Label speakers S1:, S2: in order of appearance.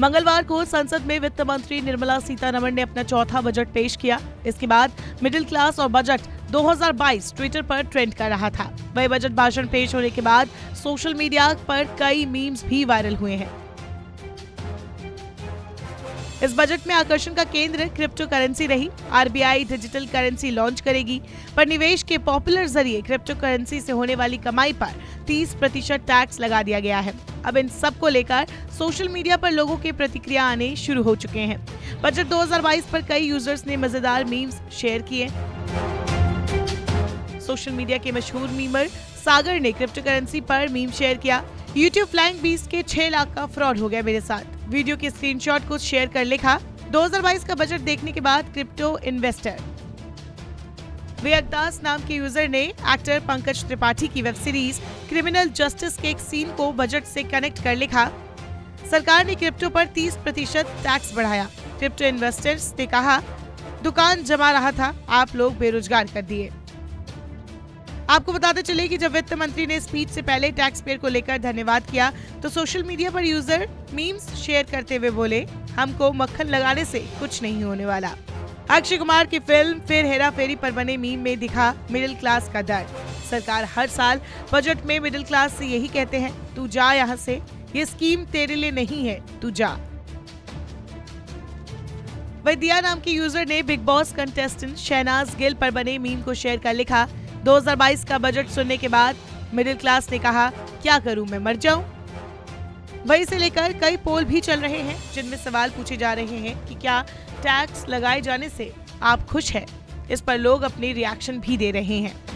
S1: मंगलवार को संसद में वित्त मंत्री निर्मला सीतारमण ने अपना चौथा बजट पेश किया। इसके बाद मिडिल क्लास और बजट 2022 ट्विटर पर ट्रेंड कर रहा था। वही बजट भाषण पेश होने के बाद सोशल मीडिया पर कई मीम्स भी वायरल हुए हैं। इस बजट में आकर्षण का केंद्र क्रिप्टो करेंसी रही आरबीआई डिजिटल करेंसी लॉन्च करेगी। पर निवेश के पॉपुलर ज़रिए क्रिप्टो करेंसी से होने वाली कमाई पर 30 प्रतिशत टैक्स लगा दिया गया है। अब इन सबको लेकर सोशल मीडिया पर लोगों के प्रतिक्रिया आने शुरू हो चुके हैं। बजट 2022 पर कई यूज़र्स ने मज़ेदार मीम्स शेयर किए। सोशल मीडिया के मशहूर मीमर सागर ने क्रिप्टो करेंसी पर मीम शेयर किया। यूट्यूब फ्लाइंग बीस के 6 लाख का फ्रॉड हो गया मेरे साथ। वीडियो के स्क्रीनशॉट को शेयर कर लिखा। 2022 का बजट देखने के बाद क्रिप्टो इन्वेस्टर वेयकदास नाम के यूज़र ने एक्टर पंकज त्रिपाठी की वेब सीरीज़ क्रिमिनल जस्टिस के एक सीन को बजट से कनेक्ट कर लिखा। सरकार ने क्रिप्टो पर 30 प्रतिशत टैक्स बढ़ाया। क्रिप्टो इन्वेस्टर्स ने कहा, दुकान जमा रहा था, आप लोग बेरोजगार कर दिए। आपको बताते चले कि जब वित्त मंत्री ने स्पीच से पहले टैक्स पेयर को लेकर धन्यवाद किया तो सोशल मीडिया पर यूज़र मीम्स शेयर करते हुए बोले, हमको मक्खन लगाने से कुछ नहीं होने वाला। अक्षय कुमार की फ़िल्म फिर हेरा फेरी पर बने मीम में दिखा मिडिल क्लास का दर्द सरकार हर साल बजट में मिडिल क्लास से यही कहते हैं, तू जा यहाँ से। ये स्कीम तेरे लिए नहीं है, तू जा। वही दिया नाम के यूज़र ने big boss contestant Shehnaaz Gill पर बने मीम को शेयर कर लिखा 2022 का बजट सुनने के बाद मिडिल क्लास ने कहा, क्या करूँ, मैं मर जाऊँ? वहीं से लेकर कई पोल भी चल रहे हैं, जिनमें सवाल पूछे जा रहे हैं कि क्या टैक्स लगाए जाने से आप खुश हैं? इस पर लोग अपनी रिएक्शन भी दे रहे हैं।